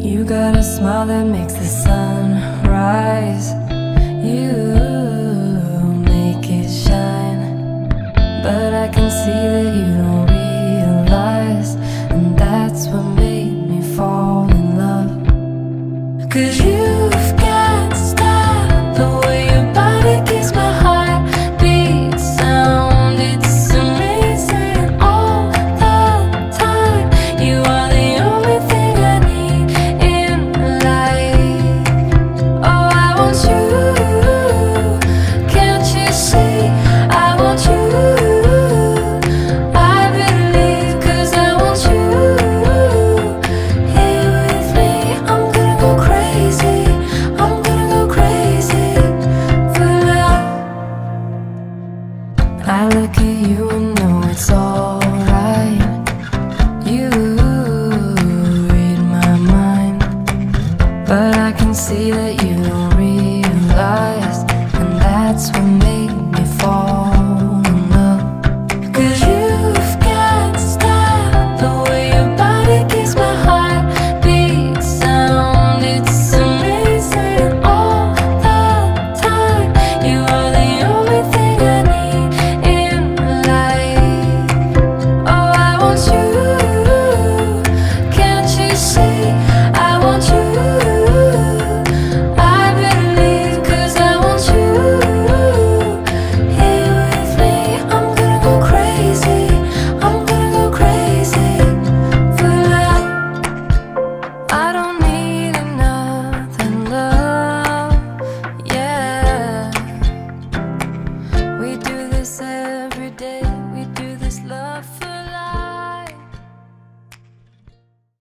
You got a smile that makes the sun rise. You make it shine. But I can see that you don't realize. And that's what made me fall in love. Cause you've I look at you and know it's alright. You read my mind, but I can see that you don't realize, and that's what day.